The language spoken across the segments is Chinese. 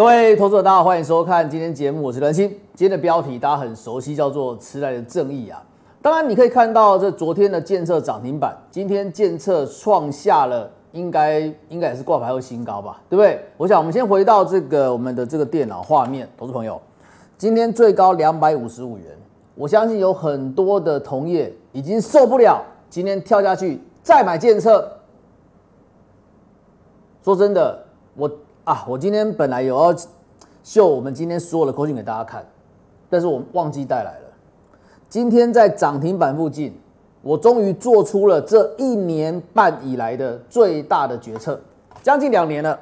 各位投资者，大家好，欢迎收看今天节目，我是栾鑫。今天的标题大家很熟悉，叫做“迟来的正义”啊。当然，你可以看到这昨天的建测涨停板，今天建测创下了应该应该也是挂牌后新高吧，对不对？我想我们先回到这个我们的这个电脑画面，投资朋友，今天最高两百五十五元，我相信有很多的同业已经受不了，今天跳下去再买建测。说真的，我。啊，我今天本来有要秀我们今天所有的口讯给大家看，但是我忘记带来了。今天在涨停板附近，我终于做出了这一年半以来的最大的决策，将近两年了。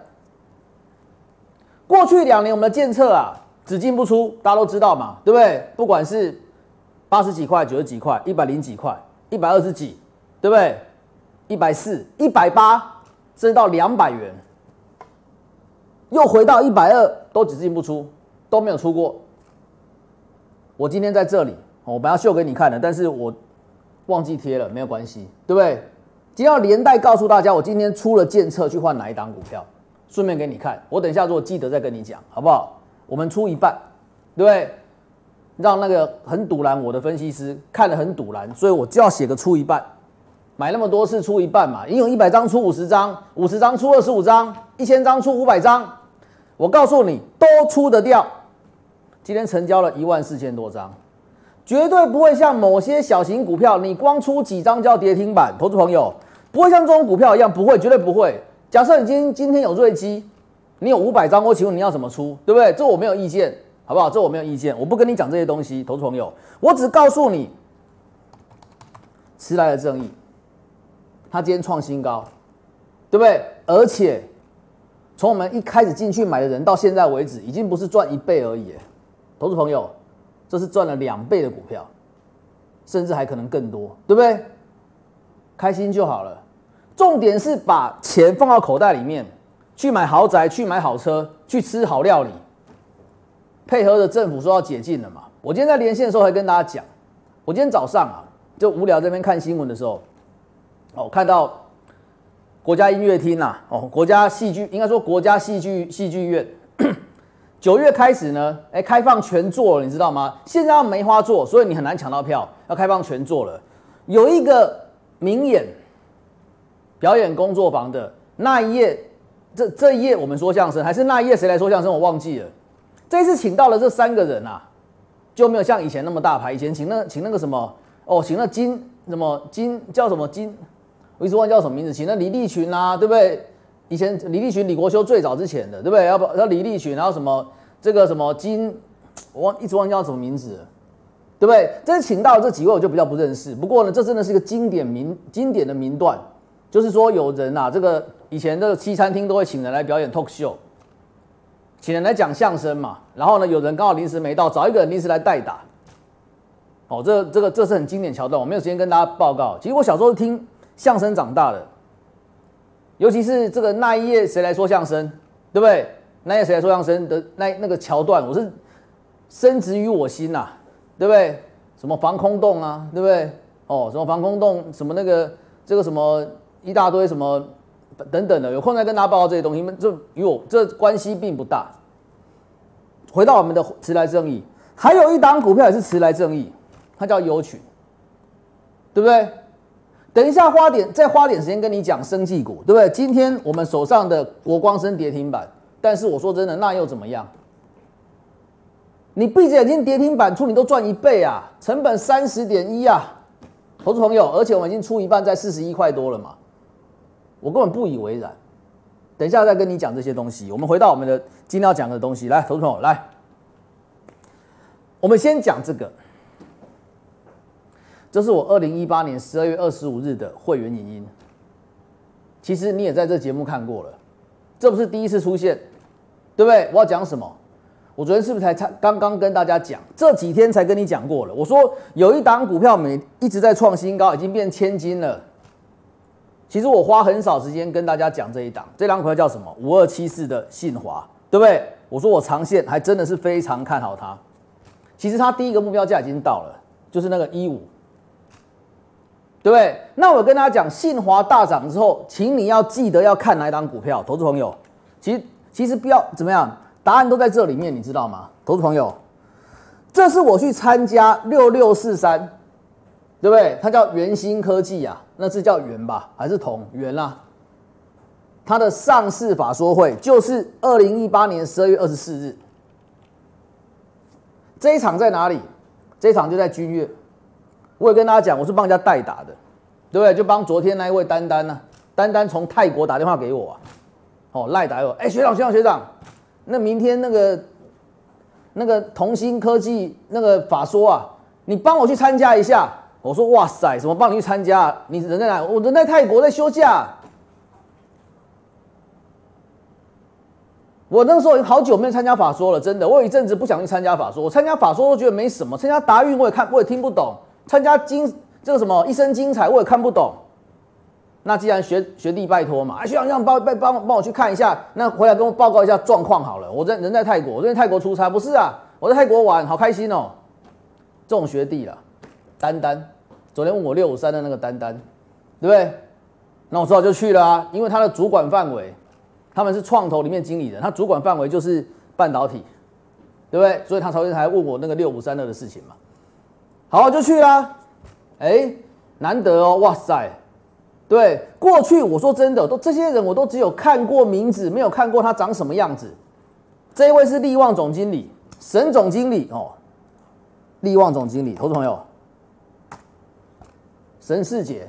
过去两年我们的建测啊，只进不出，大家都知道嘛，对不对？不管是八十几块、九十几块、一百零几块、一百二十几，对不对？一百四、一百八，甚至到两百元。又回到一百二，都只进不出，都没有出过。我今天在这里，我本来要秀给你看的，但是我忘记贴了，没有关系，对不对？今天要连带告诉大家，我今天出了建测去换哪一档股票，顺便给你看。我等一下如果记得再跟你讲，好不好？我们出一半，对不对？让那个很堵拦我的分析师看得很堵拦，所以我就要写个出一半。买那么多次出一半嘛，你有一百张出五十张，五十张出二十五张，一千张出五百张。我告诉你，都出得掉。今天成交了一万四千多张，绝对不会像某些小型股票，你光出几张就要跌停板。投资朋友不会像这种股票一样，不会，绝对不会。假设你今今天有瑞基，你有五百张，我请问你要怎么出，对不对？这我没有意见，好不好？这我没有意见，我不跟你讲这些东西。投资朋友，我只告诉你，迟来的正义，它今天创新高，对不对？而且。从我们一开始进去买的人到现在为止，已经不是赚一倍而已，投资朋友，这是赚了两倍的股票，甚至还可能更多，对不对？开心就好了。重点是把钱放到口袋里面，去买豪宅，去买好车，去吃好料理。配合着政府说要解禁了嘛？我今天在连线的时候还跟大家讲，我今天早上啊，就无聊这边看新闻的时候，哦，看到。国家音乐厅呐，哦，国家戏剧应该说国家戏剧戏剧院，九月开始呢，哎，开放全座了，你知道吗？现在要梅花座，所以你很难抢到票，要开放全座了。有一个名演表演工作坊的那一页，这这一页我们说相声，还是那一页谁来说相声？我忘记了。这次请到了这三个人啊，就没有像以前那么大牌，以前请那请那个什么哦，请那金什么金叫什么金。我一直忘叫什么名字，请那李立群啊，对不对？以前李立群、李国修最早之前的，对不对？要不要李立群，然后什么这个什么金，我忘一直忘叫什么名字，对不对？这请到这几位我就比较不认识。不过呢，这真的是一个经典名经典的名段，就是说有人啊，这个以前这个西餐厅都会请人来表演 talk show，请人来讲相声嘛。然后呢，有人刚好临时没到，找一个人临时来代打。哦，这这个这是很经典桥段，我没有时间跟大家报告。其实我小时候听。相声长大的，尤其是这个那一夜谁来说相声，对不对？那一夜谁来说相声的那那个桥段，我是深植于我心呐，对不对？什么防空洞啊，对不对？哦，什么防空洞，什么那个这个什么一大堆什么等等的，有空再跟大家报告这些东西，们这与我这关系并不大。回到我们的迟来正义，还有一档股票也是迟来正义，它叫优群，对不对？等一下，花点再花点时间跟你讲生技股，对不对？今天我们手上的国光生跌停板，但是我说真的，那又怎么样？你闭着眼睛跌停板出，你都赚一倍啊！成本三十点一啊，投资朋友，而且我们已经出一半，在四十一块多了嘛，我根本不以为然。等一下再跟你讲这些东西，我们回到我们的今天要讲的东西，来，投资朋友来，我们先讲这个。这是我二零一八年十二月二十五日的会员影音。其实你也在这节目看过了，这不是第一次出现，对不对？我要讲什么？我昨天是不是才才刚刚跟大家讲？这几天才跟你讲过了。我说有一档股票每一直在创新高，已经变千金了。其实我花很少时间跟大家讲这一档，这档股票叫什么？五二七四的信华，对不对？我说我长线还真的是非常看好它。其实它第一个目标价已经到了，就是那个一五。对不对？那我跟大家讲，信华大涨之后，请你要记得要看哪档股票，投资朋友。其实其实不要怎么样，答案都在这里面，你知道吗？投资朋友，这是我去参加六六四三，对不对？它叫元星科技啊，那是叫元吧，还是同元啊？它的上市法说会就是二零一八年十二月二十四日，这一场在哪里？这一场就在君悦。我也跟大家讲，我是帮人家代打的，对不对？就帮昨天那一位丹丹呢，丹丹从泰国打电话给我啊，哦，赖打我，哎，学长学长学长，那明天那个那个同心科技那个法说啊，你帮我去参加一下。我说哇塞，怎么帮你去参加？你人在哪？我人在泰国在休假。我那时候好久没有参加法说了，真的，我有一阵子不想去参加法说。我参加法说都觉得没什么，参加答运我也看我也听不懂，参加精这个什么一生精彩我也看不懂。那既然学学弟拜托嘛，啊学长让帮帮帮我去看一下，那回来跟我报告一下状况好了。我在人在泰国，我在泰国出差，不是啊，我在泰国玩，好开心哦。这种学弟了，丹丹，昨天问我六五三的那个丹丹，对不对？那我只好就去了啊，因为他的主管范围。他们是创投里面经理人，他主管范围就是半导体，对不对？所以他昨天才问我那个六五三二的事情嘛。好，就去啦。哎，难得哦，哇塞！对，过去我说真的，都这些人我都只有看过名字，没有看过他长什么样子。这一位是利旺总经理，沈总经理哦，利旺总经理，投资朋友，沈世杰，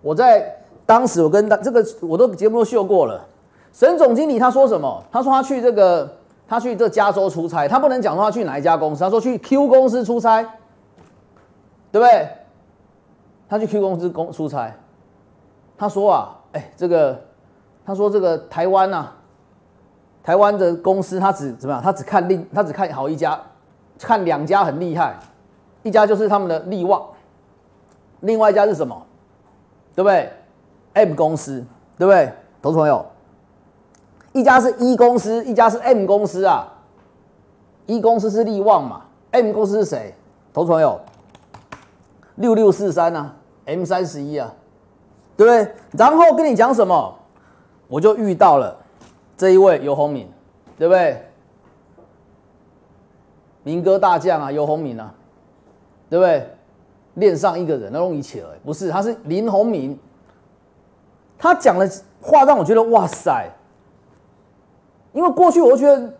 我在当时我跟他这个我都节目都秀过了。沈总经理他说什么？他说他去这个，他去这加州出差，他不能讲说他去哪一家公司，他说去 Q 公司出差，对不对？他去 Q 公司公出差，他说啊，哎，这个，他说这个台湾呐，台湾的公司他只怎么样？他只看另，他只看好一家，看两家很厉害，一家就是他们的利旺，另外一家是什么？对不对？M 公司，对不对？投资朋友。一家是 E 公司，一家是 M 公司啊。E 公司是利旺嘛？M 公司是谁？投资朋友，六六四三啊，M 三十一啊，对不对？然后跟你讲什么？我就遇到了这一位尤鸿敏，对不对？民歌大将啊，尤鸿敏啊，对不对？恋上一个人，那容易起来，不是？他是林鸿敏，他讲的话让我觉得哇塞。因为过去我觉得，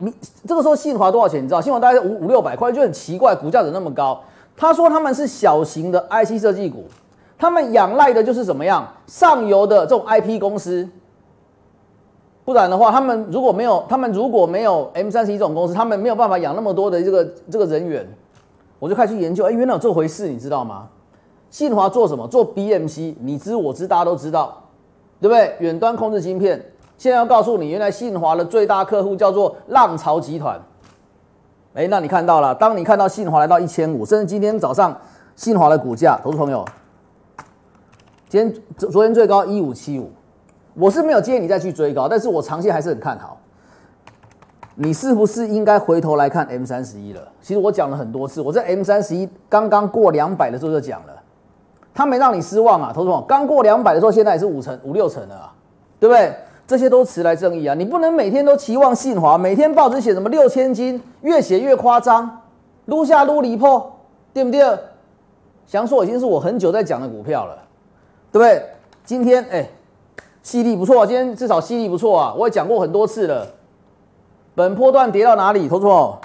这个时候信华多少钱？你知道，信华大概五五六百块，就很奇怪，股价怎么那么高？他说他们是小型的 IC 设计股，他们仰赖的就是怎么样上游的这种 IP 公司，不然的话，他们如果没有他们如果没有 M 三十一这种公司，他们没有办法养那么多的这个这个人员。我就开始去研究，哎，原来有这回事，你知道吗？信华做什么？做 BMC，你知我知，大家都知道，对不对？远端控制芯片。现在要告诉你，原来信华的最大客户叫做浪潮集团。哎，那你看到了？当你看到信华来到一千五，甚至今天早上信华的股价，投资朋友，今天昨昨天最高一五七五，我是没有建议你再去追高，但是我长期还是很看好。你是不是应该回头来看 M 三十一了？其实我讲了很多次，我在 M 三十一刚刚过两百的时候就讲了，它没让你失望啊，投资朋友，刚过两百的时候，现在也是五成五六成了啊，对不对？这些都迟来正义啊！你不能每天都期望信华，每天报纸写什么六千金，越写越夸张，撸下撸离破，对不对？翔硕已经是我很久在讲的股票了，对不对？今天哎，犀利不错，今天至少犀利不错啊！我也讲过很多次了，本波段跌到哪里？投错，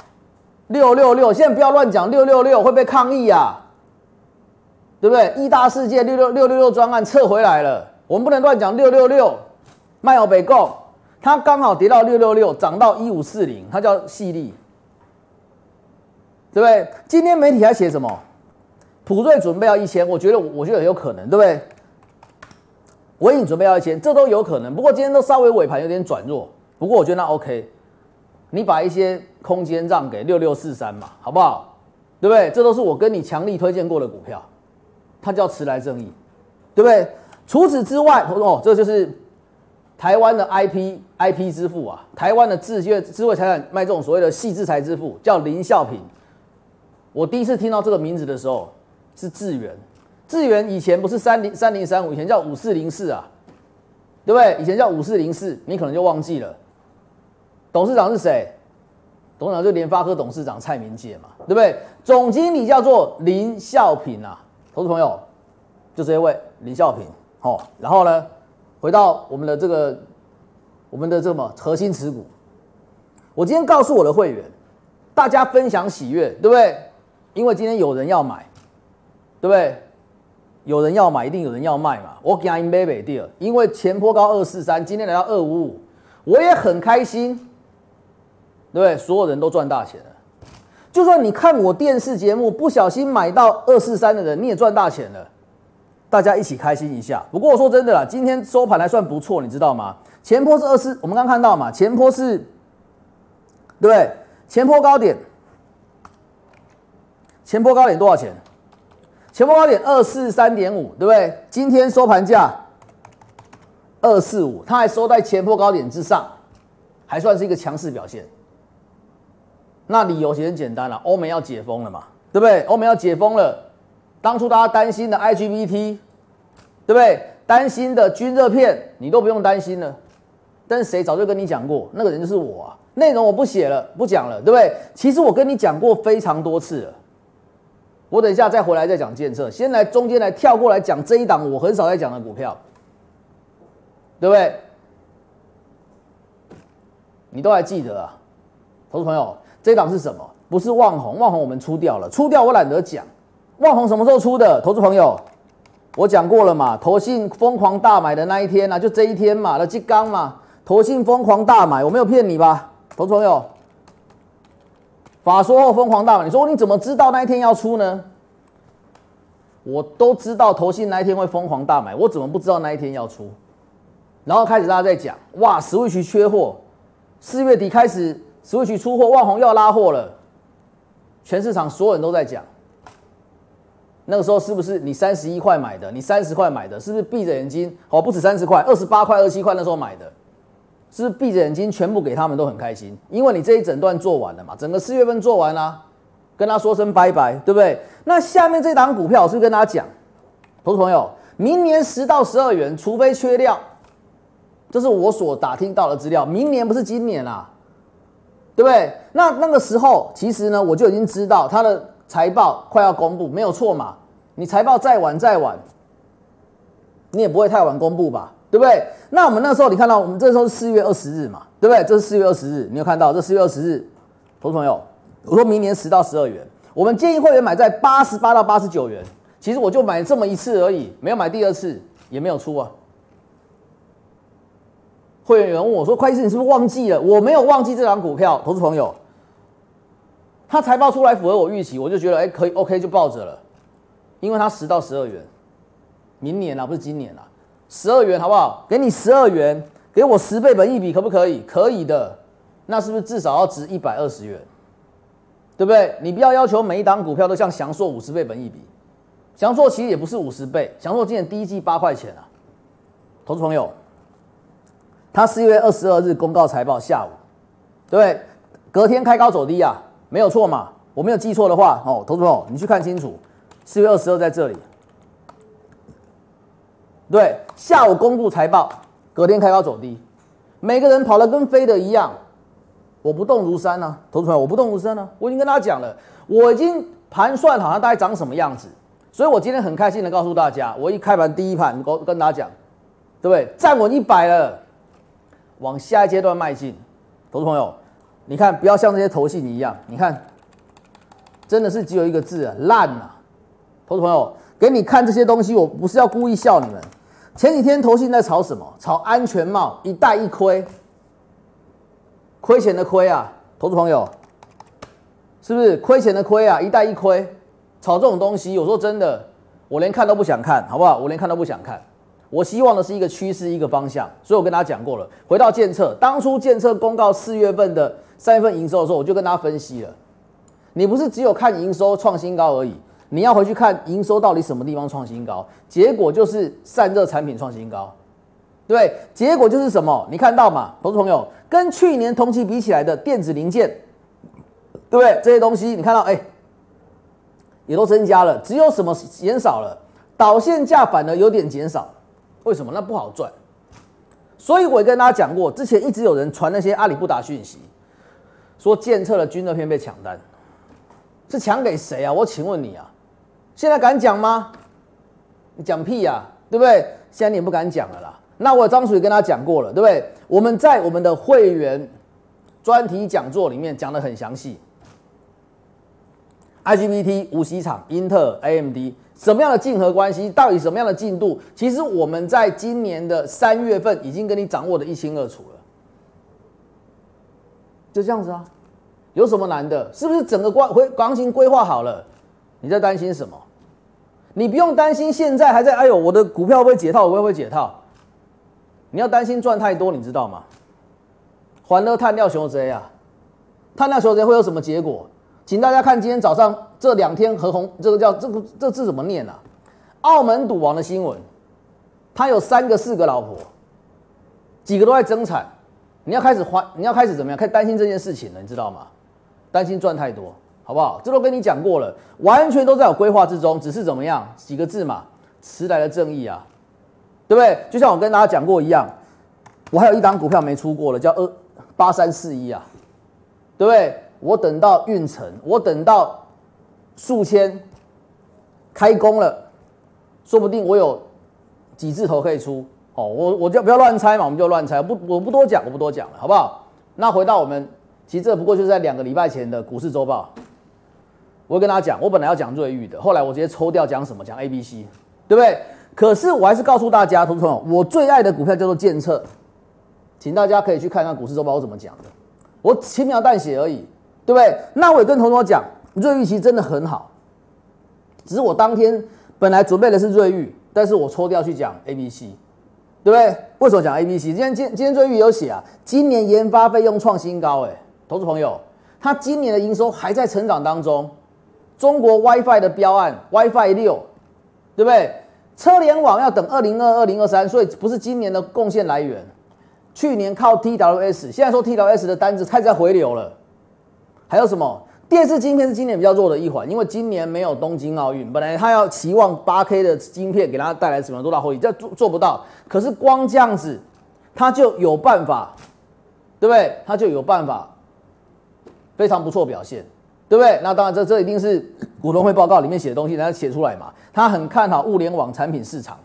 六六六，现在不要乱讲六六六会被抗议啊，对不对？一大世界六六六六六专案撤回来了，我们不能乱讲六六六。麦奥北购，它刚好跌到六六六，涨到一五四零，它叫细粒，对不对？今天媒体还写什么？普瑞准备要一千，我觉得我觉得有可能，对不对？我已经准备要一千，这都有可能。不过今天都稍微尾盘有点转弱，不过我觉得那 OK，你把一些空间让给六六四三嘛，好不好？对不对？这都是我跟你强力推荐过的股票，它叫迟来正义，对不对？除此之外，哦，这就是。台湾的 IP IP 支付啊，台湾的智慧智慧财产卖这种所谓的细制裁支付，叫林孝平。我第一次听到这个名字的时候是智源，智源以前不是三零三零三五，以前叫五四零四啊，对不对？以前叫五四零四，你可能就忘记了。董事长是谁？董事长就联发科董事长蔡明介嘛，对不对？总经理叫做林孝平啊，投资朋友就这一位林孝平。哦，然后呢，回到我们的这个我们的这么核心持股，我今天告诉我的会员，大家分享喜悦，对不对？因为今天有人要买，对不对？有人要买，一定有人要卖嘛。我给他 in baby deal，因为前坡高二四三，今天来到二五五，我也很开心，对不对？所有人都赚大钱了。就算你看我电视节目不小心买到二四三的人，你也赚大钱了。大家一起开心一下。不过我说真的啦，今天收盘还算不错，你知道吗？前坡是二四，我们刚看到嘛，前坡是，对不对？前坡高点，前坡高点多少钱？前波高点二四三点五，对不对？今天收盘价二四五，它还收在前波高点之上，还算是一个强势表现。那理由其实很简单了，欧美要解封了嘛，对不对？欧美要解封了，当初大家担心的 IGBT，对不对？担心的军热片，你都不用担心了。但是谁早就跟你讲过，那个人就是我啊。内容我不写了，不讲了，对不对？其实我跟你讲过非常多次了。我等一下再回来再讲建设，先来中间来跳过来讲这一档我很少在讲的股票，对不对？你都还记得啊，投资朋友，这一档是什么？不是旺红，旺红我们出掉了，出掉我懒得讲。旺红什么时候出的？投资朋友，我讲过了嘛，投信疯狂大买的那一天啊，就这一天嘛，那金刚嘛，投信疯狂大买，我没有骗你吧，投资朋友。法说后疯狂大买，你说你怎么知道那一天要出呢？我都知道投信那一天会疯狂大买，我怎么不知道那一天要出？然后开始大家在讲，哇，Switch 缺货，四月底开始 Switch 出货，万宏要拉货了，全市场所有人都在讲。那个时候是不是你三十一块买的？你三十块买的，是不是闭着眼睛？哦，不止三十块，二十八块、二十七块那时候买的。是不是闭着眼睛全部给他们都很开心，因为你这一整段做完了嘛，整个四月份做完啦，跟他说声拜拜，对不对？那下面这档股票是不是跟大家讲，投资朋友，明年十到十二元，除非缺料，这是我所打听到的资料。明年不是今年啦，对不对？那那个时候其实呢，我就已经知道他的财报快要公布，没有错嘛。你财报再晚再晚，你也不会太晚公布吧？对不对？那我们那时候你看到，我们这时候是四月二十日嘛，对不对？这是四月二十日，你有看到这四月二十日，投资朋友，我说明年十到十二元，我们建议会员买在八十八到八十九元。其实我就买这么一次而已，没有买第二次，也没有出啊。会员有人问我说：“快意思你是不是忘记了？”我没有忘记这张股票，投资朋友，他财报出来符合我预期，我就觉得哎可以 OK 就抱着了，因为它十到十二元，明年啊不是今年啊。十二元好不好？给你十二元，给我十倍本一比，可不可以？可以的。那是不是至少要值一百二十元？对不对？你不要要求每一档股票都像翔硕五十倍本一比，翔硕其实也不是五十倍。翔硕今年第一季八块钱啊，投资朋友，他四月二十二日公告财报，下午，对不对？隔天开高走低啊，没有错嘛？我没有记错的话，哦，投资朋友，你去看清楚，四月二十二在这里。对，下午公布财报，隔天开高走低，每个人跑得跟飞的一样，我不动如山呢，投资朋友我不动如山呢，我已经跟大家讲了，我已经盘算好像大概长什么样子，所以我今天很开心的告诉大家，我一开盘第一盘跟跟大家讲，对不对？站稳一百了，往下一阶段迈进，投资朋友，你看不要像这些投信一样，你看，真的是只有一个字，烂啊，投资朋友。给你看这些东西，我不是要故意笑你们。前几天投信在炒什么？炒安全帽，一戴一亏，亏钱的亏啊，投资朋友，是不是亏钱的亏啊？一戴一亏，炒这种东西，有时候真的，我连看都不想看，好不好？我连看都不想看。我希望的是一个趋势，一个方向。所以我跟大家讲过了。回到建测，当初建测公告四月份的三月份营收的时候，我就跟大家分析了。你不是只有看营收创新高而已。你要回去看营收到底什么地方创新高，结果就是散热产品创新高，对，结果就是什么？你看到嘛，投资朋友，跟去年同期比起来的电子零件，对不对？这些东西你看到，哎，也都增加了，只有什么减少了？导线价反而有点减少，为什么？那不好赚。所以我也跟大家讲过，之前一直有人传那些阿里不达讯息，说监测的军热片被抢单，是抢给谁啊？我请问你啊，现在敢讲吗？你讲屁呀，对不对？现在你不敢讲了啦。那我张楚也跟他讲过了，对不对？我们在我们的会员专题讲座里面讲的很详细。IGBT、无锡厂、英特尔、AMD 什么样的竞合关系，到底什么样的进度？其实我们在今年的三月份已经跟你掌握的一清二楚了。就这样子啊，有什么难的？是不是整个关回行情规划好了？你在担心什么？你不用担心，现在还在哎呦，我的股票会解套？会不会解套？你要担心赚太多，你知道吗？还乐碳料熊贼啊，碳料熊贼会有什么结果？请大家看今天早上这两天何红这个叫这个这字怎么念啊？澳门赌王的新闻，他有三个四个老婆，几个都在增产。你要开始还，你要开始怎么样？开始担心这件事情了，你知道吗？担心赚太多，好不好？这都跟你讲过了，完全都在我规划之中，只是怎么样？几个字嘛，迟来的正义啊，对不对？就像我跟大家讲过一样，我还有一档股票没出过了，叫二八三四一啊，对不对？我等到运程，我等到数千开工了，说不定我有几字头可以出。哦，我我就不要乱猜嘛，我们就乱猜，不我不多讲，我不多讲了，好不好？那回到我们，其实这不过就是在两个礼拜前的股市周报，我会跟大家讲，我本来要讲瑞昱的，后来我直接抽掉讲什么，讲 A、B、C，对不对？可是我还是告诉大家，同学们，我最爱的股票叫做建策，请大家可以去看看股市周报我怎么讲的，我轻描淡写而已，对不对？那我也跟同学讲，瑞昱其实真的很好，只是我当天本来准备的是瑞昱，但是我抽掉去讲 A、B、C。对不对？为什么讲 A、B、C？今天今今天最预有写啊，今年研发费用创新高，哎，投资朋友，他今年的营收还在成长当中。中国 WiFi 的标案 WiFi 六，对不对？车联网要等二零二二零二三，所以不是今年的贡献来源。去年靠 TWS，现在说 TWS 的单子开始在回流了。还有什么？电视晶片是今年比较弱的一环，因为今年没有东京奥运，本来他要期望八 K 的晶片给他带来什么多大获益，这做做不到。可是光这样子，他就有办法，对不对？他就有办法，非常不错表现，对不对？那当然，这这一定是股东会报告里面写的东西，然后写出来嘛。他很看好物联网产品市场，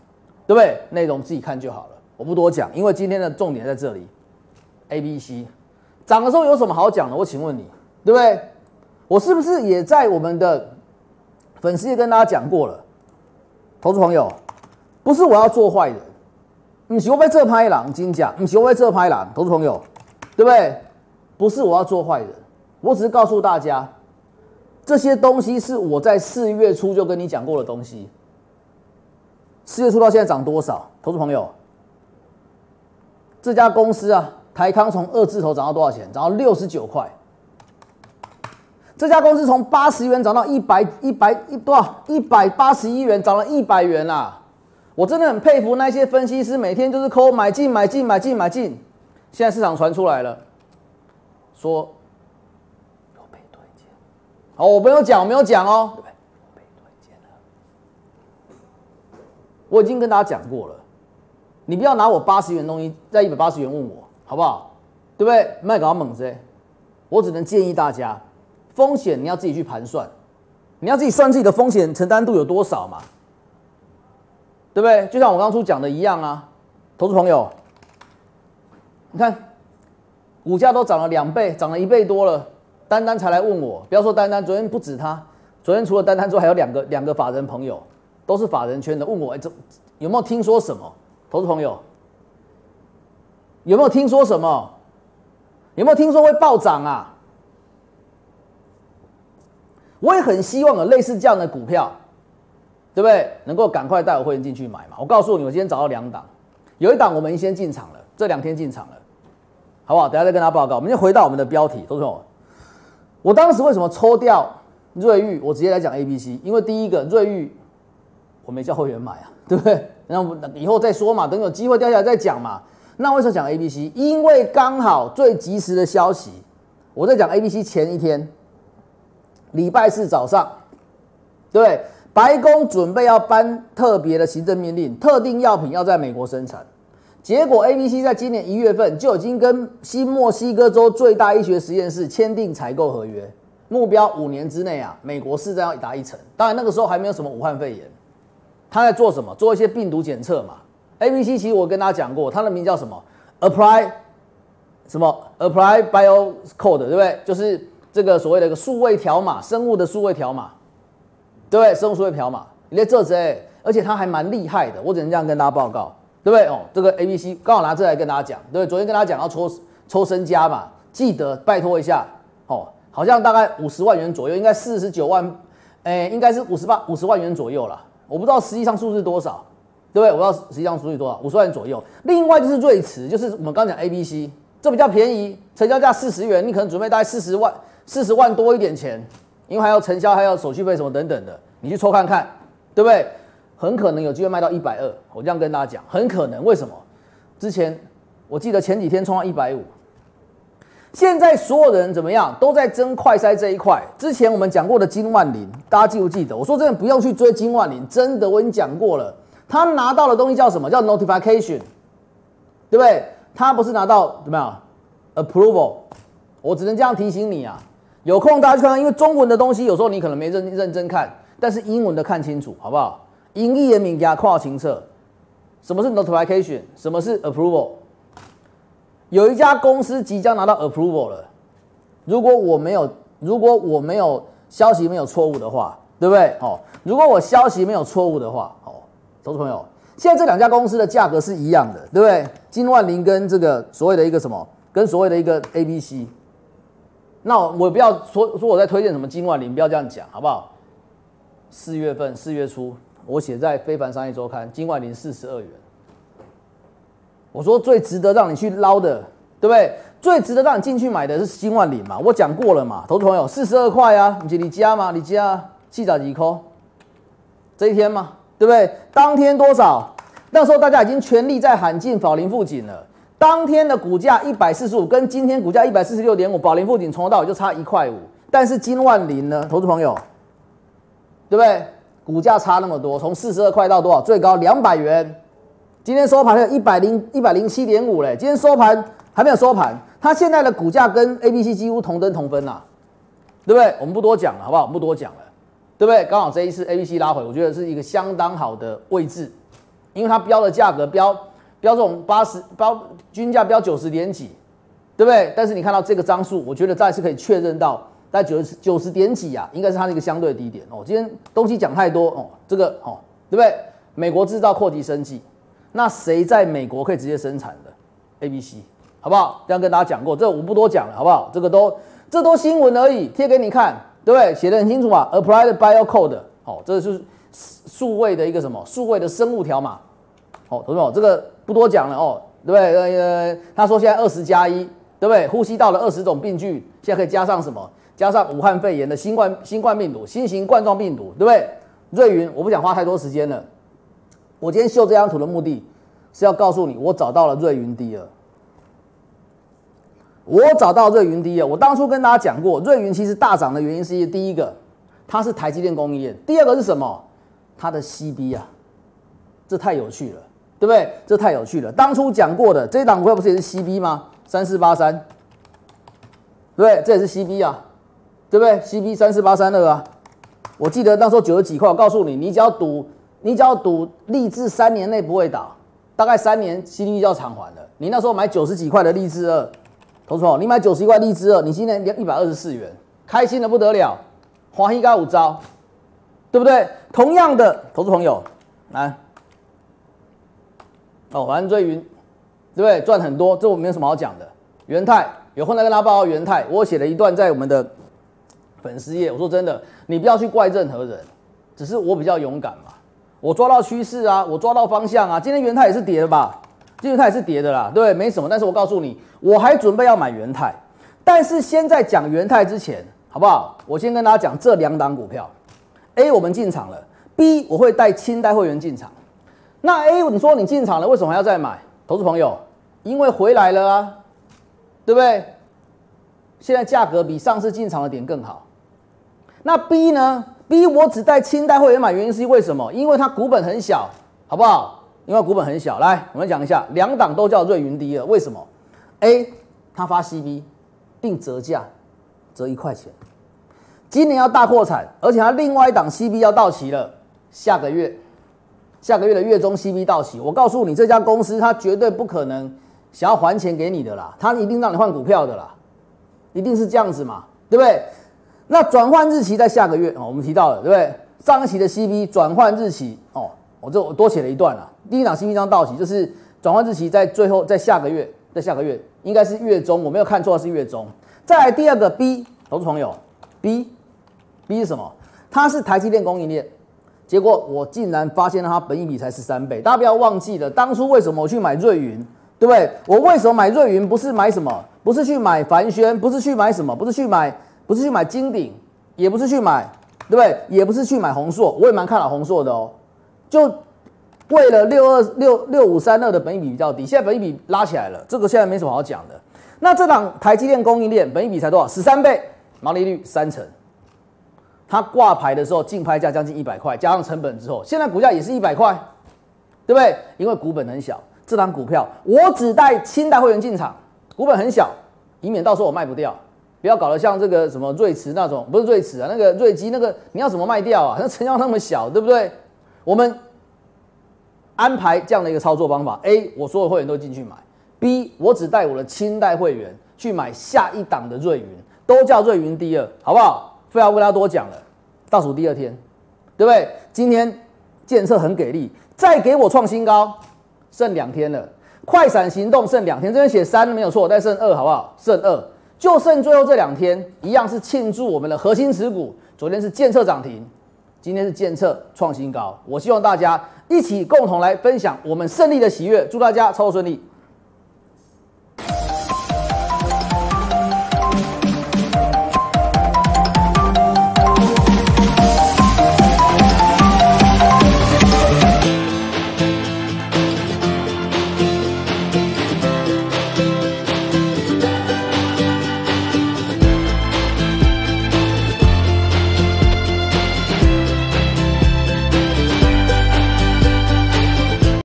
对不对？内容自己看就好了，我不多讲，因为今天的重点在这里。A、B、C 涨的时候有什么好讲的？我请问你，对不对？我是不是也在我们的粉丝页跟大家讲过了？投资朋友，不是我要做坏人，不是我被这拍狼金甲，不是我被这拍狼。投资朋友，对不对？不是我要做坏人，我只是告诉大家，这些东西是我在四月初就跟你讲过的东西。四月初到现在涨多少？投资朋友，这家公司啊，台康从二字头涨到多少钱？涨到六十九块。这家公司从八十元涨到一百一百一多少？一百八十一元，涨了一百元啦！我真的很佩服那些分析师，每天就是抠买进买进买进买进。现在市场传出来了，说有被推荐。好，我没有讲，我没有讲哦。被推荐了。我已经跟大家讲过了，你不要拿我八十元东西在一百八十元问我，好不好？对不对？卖给他猛子，我只能建议大家。风险你要自己去盘算，你要自己算自己的风险承担度有多少嘛，对不对？就像我刚初讲的一样啊，投资朋友，你看股价都涨了两倍，涨了一倍多了，丹丹才来问我，不要说丹丹，昨天不止他，昨天除了丹丹之外，还有两个两个法人朋友，都是法人圈的，问我哎，这有没有听说什么？投资朋友有没有听说什么？有没有听说会暴涨啊？我也很希望有类似这样的股票，对不对？能够赶快带我会员进去买嘛。我告诉你，我今天找到两档，有一档我们先进场了，这两天进场了，好不好？等下再跟他报告。我们先回到我们的标题，同学们，我当时为什么抽掉瑞昱？我直接来讲 A、B、C，因为第一个瑞昱我没叫会员买啊，对不对？那我们以后再说嘛，等有机会掉下来再讲嘛。那为什么讲 A、B、C？因为刚好最及时的消息，我在讲 A、B、C 前一天。礼拜四早上，对，白宫准备要颁特别的行政命令，特定药品要在美国生产。结果 A、B、C 在今年一月份就已经跟新墨西哥州最大医学实验室签订采购合约，目标五年之内啊，美国市占要达一成。当然那个时候还没有什么武汉肺炎，他在做什么？做一些病毒检测嘛。A、B、C 其实我跟大家讲过，它的名叫什么？Apply 什么？Apply Bio Code 对不对？就是这个所谓的一个数位条码，生物的数位条码，对不对？生物数位条码，你在这些，而且它还蛮厉害的，我只能这样跟大家报告。对不对哦？这个 A、B、C 刚好拿这来跟大家讲，对不对？昨天跟大家讲要抽抽身家嘛，记得拜托一下哦。好像大概五十万元左右，应该四十九万，哎，应该是五十八五十万元左右了。我不知道实际上数字多少，对不对？我不知道实际上数字多少，五十万左右。另外就是瑞驰，就是我们刚讲 A、B、C，这比较便宜，成交价四十元，你可能准备大概四十万，四十万多一点钱，因为还要成交，还要手续费什么等等的，你去抽看看，对不对？很可能有机会卖到一百二，我这样跟大家讲，很可能。为什么？之前我记得前几天冲到一百五，现在所有人怎么样都在争快筛这一块。之前我们讲过的金万林，大家记不记得？我说真的不用去追金万林，真的我已经讲过了。他拿到的东西叫什么？叫 notification，对不对？他不是拿到怎么样 approval？我只能这样提醒你啊。有空大家去看看，因为中文的东西有时候你可能没认认真看，但是英文的看清楚，好不好？英译言名家跨清澈，什么是 notification？什么是 approval？有一家公司即将拿到 approval 了。如果我没有，如果我没有消息没有错误的话，对不对？哦，如果我消息没有错误的话，哦，投资朋友，现在这两家公司的价格是一样的，对不对？金万林跟这个所谓的一个什么，跟所谓的一个 A B C。那我不要说说我在推荐什么金万林，不要这样讲，好不好？四月份，四月初。我写在《非凡商业周刊》，金万林四十二元。我说最值得让你去捞的，对不对？最值得让你进去买的是金万林嘛？我讲过了嘛，投资朋友四十二块啊，你你加吗？你加记早几扣？这一天嘛，对不对？当天多少？那时候大家已经全力在喊进宝林附近了。当天的股价一百四十五，跟今天股价一百四十六点五，宝林附近从头到尾就差一块五。但是金万林呢，投资朋友，对不对？股价差那么多，从四十二块到多少？最高两百元。今天收盘有一百零一百零七点五嘞。今天收盘还没有收盘，它现在的股价跟 A、B、C 几乎同登同分呐，对不对？我们不多讲了，好不好？我们不多讲了，对不对？刚好这一次 A、B、C 拉回，我觉得是一个相当好的位置，因为它标的价格标标这种八十标均价标九十点几，对不对？但是你看到这个张数，我觉得再次可以确认到。在九十九十点几啊，应该是它的一个相对低点哦。今天东西讲太多哦，这个哦，对不对？美国制造扩及生计，那谁在美国可以直接生产的？A、B、C，好不好？这样跟大家讲过，这我不多讲了，好不好？这个都这都新闻而已，贴给你看，对不对？写的很清楚嘛，Applied Bio Code，哦，这就是数位的一个什么？数位的生物条码，哦，同学们，这个不多讲了哦，对不对？呃，他说现在二十加一，对不对？呼吸道的二十种病菌，现在可以加上什么？加上武汉肺炎的新冠新冠病毒、新型冠状病毒，对不对？瑞云，我不想花太多时间了。我今天秀这张图的目的是要告诉你，我找到了瑞云第二。我找到瑞云第二。我当初跟大家讲过，瑞云其实大涨的原因是第一个，它是台积电供应链；第二个是什么？它的 CB 啊，这太有趣了，对不对？这太有趣了。当初讲过的这档股票不是也是 CB 吗？三四八三，对，这也是 CB 啊。对不对？CB 三四八三二啊，我记得那时候九十几块。我告诉你，你只要赌，你只要赌立志三年内不会倒，大概三年息率就要偿还了。你那时候买九十几块的立志二，投资你买九十一块立志二，你今年一百二十四元，开心的不得了，华西高五招，对不对？同样的，投资朋友来，哦，反正追云，对不对？赚很多，这我没有什么好讲的。元泰有空再跟大家报告元泰，我写了一段在我们的。粉丝页，我说真的，你不要去怪任何人，只是我比较勇敢嘛。我抓到趋势啊，我抓到方向啊。今天元泰也是跌的吧？今天它也是跌的啦，对，没什么。但是我告诉你，我还准备要买元泰。但是先在讲元泰之前，好不好？我先跟大家讲这两档股票。A 我们进场了，B 我会带清代会员进场。那 A 你说你进场了，为什么还要再买？投资朋友，因为回来了啊，对不对？现在价格比上次进场的点更好。那 B 呢？B 我只带清代会员买，原因是为什么？因为它股本很小，好不好？因为股本很小。来，我们讲一下，两档都叫瑞云低了，为什么？A 它发 CB 并折价，折一块钱，今年要大扩产，而且它另外一档 CB 要到期了，下个月，下个月的月中 CB 到期，我告诉你，这家公司它绝对不可能想要还钱给你的啦，它一定让你换股票的啦，一定是这样子嘛，对不对？那转换日期在下个月哦，我们提到了，对不对？上一期的 CB 转换日期哦，我这我多写了一段了。第一档 CB 将到期，就是转换日期在最后，在下个月，在下个月应该是月中，我没有看错是月中。再来第二个 B，投资朋友，B，B 是什么？它是台积电供应链，结果我竟然发现它本益比才十三倍。大家不要忘记了，当初为什么我去买瑞云，对不对？我为什么买瑞云？不是买什么？不是去买凡轩，不是去买什么？不是去买，不是去买金鼎，也不是去买。对不对？也不是去买宏硕，我也蛮看好宏硕的哦。就为了六二六六五三二的本益比比较低，现在本益比拉起来了，这个现在没什么好讲的。那这档台积电供应链本益比才多少？十三倍，毛利率三成。它挂牌的时候竞拍价将近一百块，加上成本之后，现在股价也是一百块，对不对？因为股本很小，这档股票我只带清代会员进场，股本很小，以免到时候我卖不掉。不要搞得像这个什么瑞驰那种，不是瑞驰啊，那个瑞基那个，你要怎么卖掉啊？那成交那么小，对不对？我们安排这样的一个操作方法：A，我所有会员都进去买；B，我只带我的清代会员去买下一档的瑞云，都叫瑞云第二，好不好？非要跟大家多讲了，倒数第二天，对不对？今天建设很给力，再给我创新高，剩两天了，快闪行动剩两天，这边写三没有错，但剩二，好不好？剩二。就剩最后这两天，一样是庆祝我们的核心持股。昨天是建设涨停，今天是建设创新高。我希望大家一起共同来分享我们胜利的喜悦，祝大家操作顺利。